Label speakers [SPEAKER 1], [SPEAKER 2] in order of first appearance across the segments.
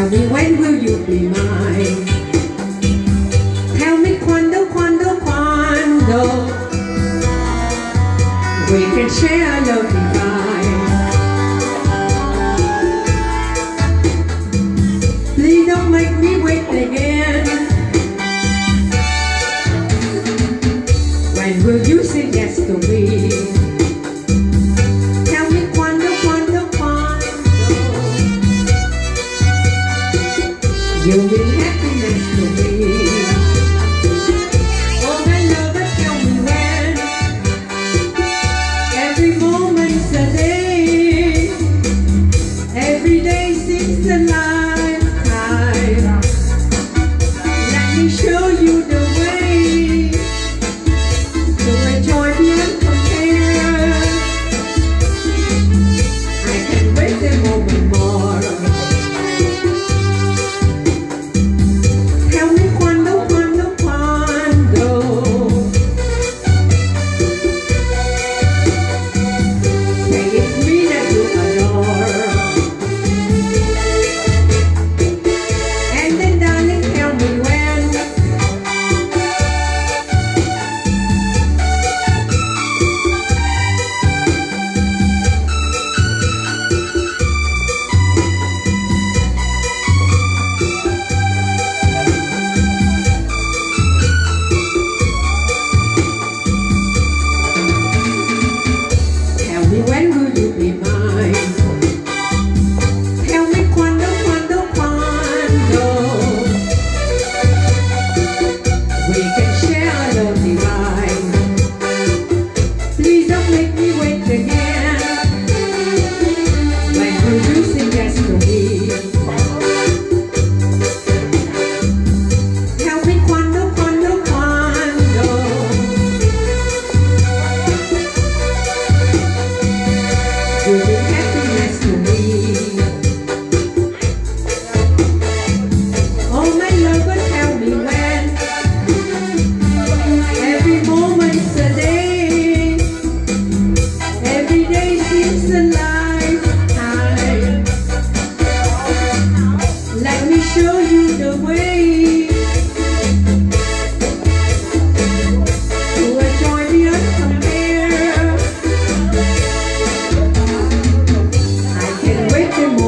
[SPEAKER 1] Tell me when will you be mine? Tell me quando, quando, quando We can share a love divine Please don't make me wait again When will you say yes to me? You'll be happy next to me.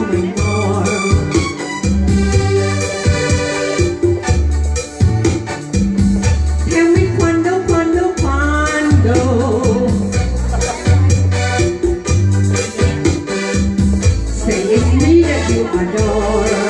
[SPEAKER 1] holding on Say it's me that you adore.